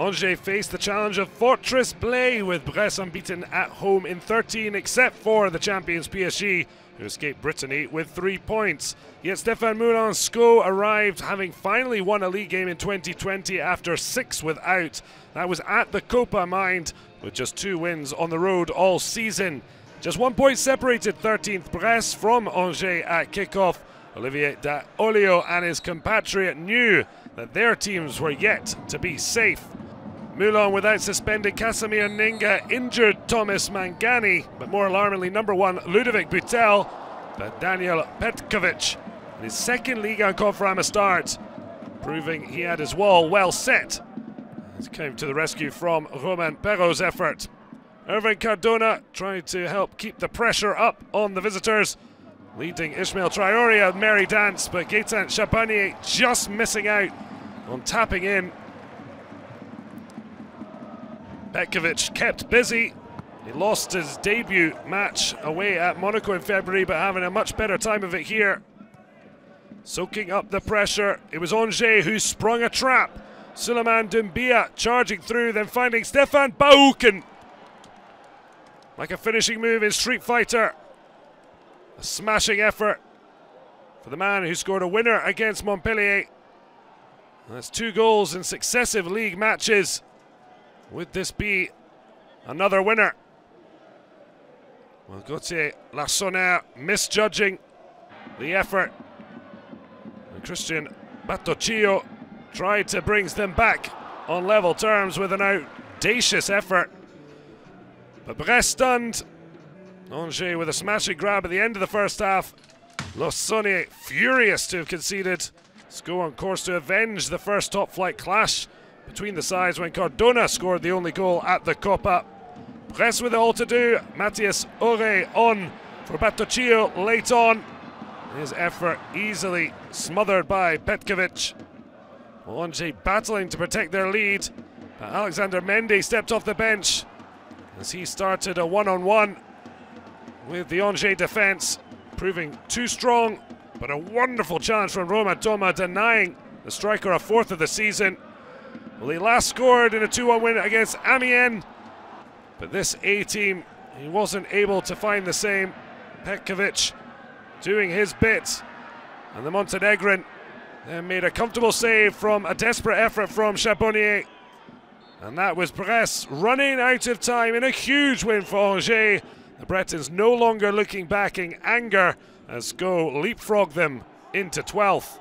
Angers faced the challenge of Fortress Blé with Brest unbeaten at home in 13 except for the champions PSG who escaped Brittany with three points. Yet Stéphane Moulin's SCO arrived having finally won a league game in 2020 after six without. That was at the Kopa mind with just two wins on the road all season. Just one point separated 13th Brest from Angers at kickoff. Olivier Dall'Oglio and his compatriot knew that their teams were yet to be safe. Moulin without suspended Casimir Ninga, injured Thomas Mangani, but more alarmingly, number one Ludovic Butel, but Danijel Petkovic in his second on Conforama start, proving he had his wall well set. He came to the rescue from Romain Perraud's effort. Irvin Cardona trying to help keep the pressure up on the visitors, leading Ismaël Traore a merry dance, but Gaetan Charbonnier just missing out on tapping in Petkovic kept busy. He lost his debut match away at Monaco in February, but having a much better time of it here. Soaking up the pressure. It was Angers who sprung a trap. Souleyman Doumbia charging through, then finding Stéphane Bahoken. Like a finishing move in Street Fighter. A smashing effort for the man who scored a winner against Montpellier. That's two goals in successive league matches. Would this be another winner? Well, Gautier Larsonneur misjudging the effort. And Cristian Battocchio tried to bring them back on level terms with an audacious effort. But Brest stunned. Angers with a smashing grab at the end of the first half. Larsonneur furious to have conceded. SCO on course to avenge the first top flight clash between the sides when Cardona scored the only goal at the Kopa. Brest with it all to do. Mathias Autret on for Battocchio late on. His effort easily smothered by Petkovic. Angers battling to protect their lead. But Alexander Mendy stepped off the bench as he started a one on one with the Angers defence, proving too strong. But a wonderful challenge from Romain Thomas denying the striker a fourth of the season. Well, he last scored in a 2 1 win against Amiens, but this A team, he wasn't able to find the same. Petkovic doing his bit, and the Montenegrin then made a comfortable save from a desperate effort from Charbonnier. And that was Brest running out of time in a huge win for Angers. The Bretons no longer looking back in anger as Go leapfrog them into 12th.